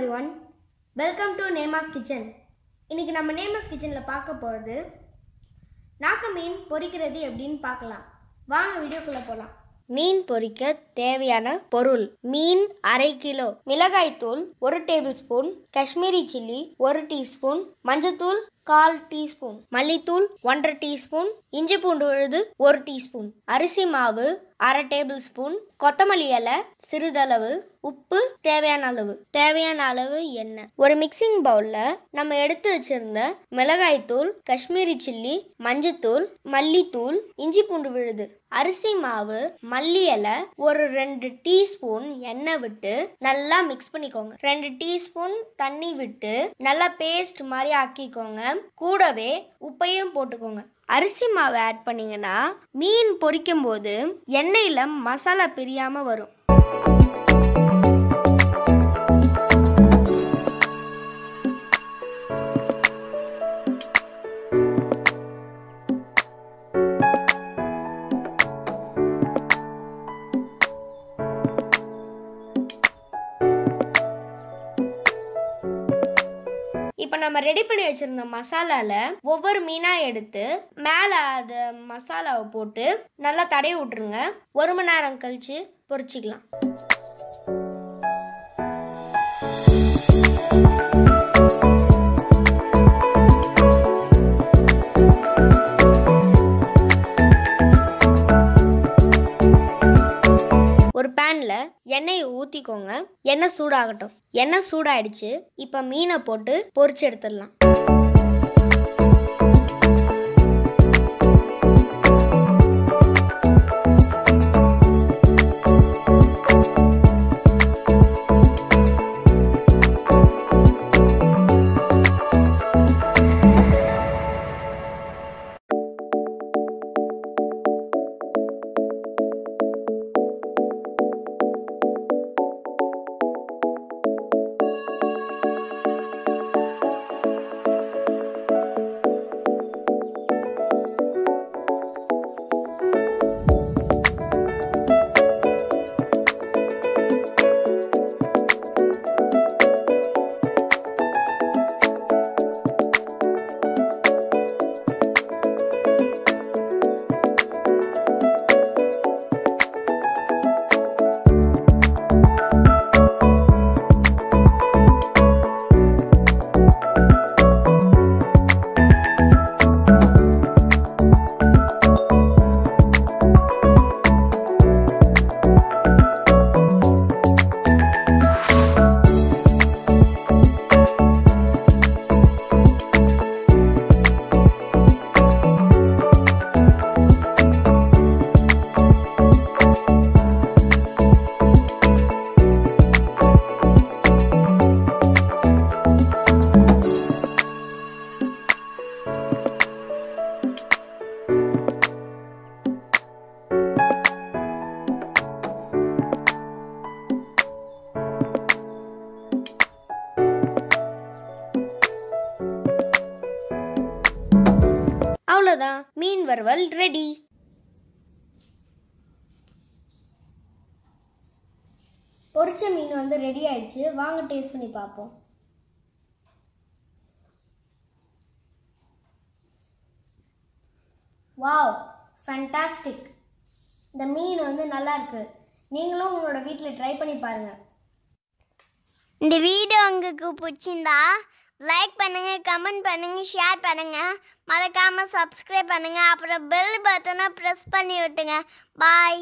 Every one welcome to Nema's kitchen இன்னைக்கு நம்ம நேமாஸ் கிச்சனில் பார்க்க போகிறது நாக்கு மீன் பொரிக்கிறது எப்படின்னு பார்க்கலாம். வாங்க வீடியோக்குள்ளே போகலாம் மீன் பொரிக்க தேவையான பொருள். மீன் அரை கிலோ. மிளகாய்த்தூள் ஒரு டேபிள் ஸ்பூன். காஷ்மீரி சில்லி ஒரு டீஸ்பூன். மஞ்சத்தூள் கால் டீஸ்பூன். மல்லித்தூள் ஒன்றரை டீஸ்பூன். இஞ்சி பூண்டு விழுது ஒரு டீஸ்பூன். அரிசி மாவு அரை டேபிள் ஸ்பூன். கொத்தமல்லி இலை சிறிதளவு. உப்பு தேவையான அளவு. தேவையான அளவு எண்ணெய். ஒரு மிக்சிங் பவுலில் நம்ம எடுத்து வச்சிருந்த மிளகாய்த்தூள் காஷ்மீரி சில்லி மஞ்சத்தூள் மல்லித்தூள் இஞ்சி பூண்டு விழுது அரிசி மாவு மல்லி இலை ஒரு ரெண்டு டீஸ்பூன் எண்ணெய் விட்டு நல்லா மிக்ஸ் பண்ணிக்கோங்க. ரெண்டு டீஸ்பூன் தண்ணி விட்டு நல்லா பேஸ்ட் மாதிரி ஆக்கிக்கோங்க. கூடவே உப்பையும் போட்டுக்கோங்க. அரிசி மாவு ஆட் பண்ணீங்கன்னா மீன் பொரிக்கும் போது எண்ணெயில் மசாலா பிரியாமல் வரும். நம்ம ரெடி பண்ணி வச்சிருந்த மசாலாவில் ஒவ்வொரு மீனாக எடுத்து மேலே அது மசாலாவை போட்டு நல்லா தடவி விட்டுருங்க. ஒரு மணி நேரம் கழித்து பொரிச்சிக்கலாம். பேனில் எண்ணெயை ஊற்றிக்கோங்க எண்ணெய் சூடாகட்டும். எண்ணெய் சூடாயிடுச்சு. இப்போ மீனை போட்டு பொறிச்சு எடுத்துடலாம். அவ்வளோதான் மீன் வறுவல் ரெடி பொரிச்ச மீன் வந்து ரெடி ஆயிடுச்சு. வாங்க டேஸ்ட் பண்ணி பார்ப்போம். வாவ் ஃபண்டாஸ்டிக் இந்த மீன் வந்து நல்லா இருக்கு. நீங்களும் உங்களோட வீட்டில் ட்ரை பண்ணி பாருங்க. இந்த வீடியோ உங்களுக்கு பிடிச்சிருந்தா லைக் பண்ணுங்க கமெண்ட் பண்ணுங்க ஷேர் பண்ணுங்க. மறக்காம சப்ஸ்கிரைப் பண்ணுங்க. அப்புறம் பெல் பட்டனை ப்ரெஸ் பண்ணி விட்டுங்க பாய்